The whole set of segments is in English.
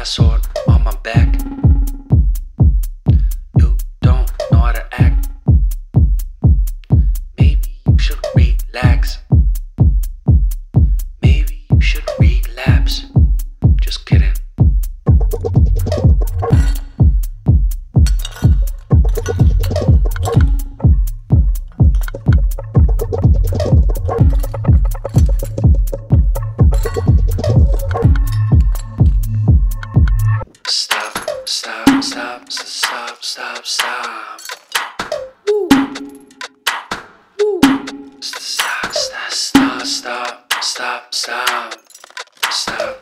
razón.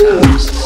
so.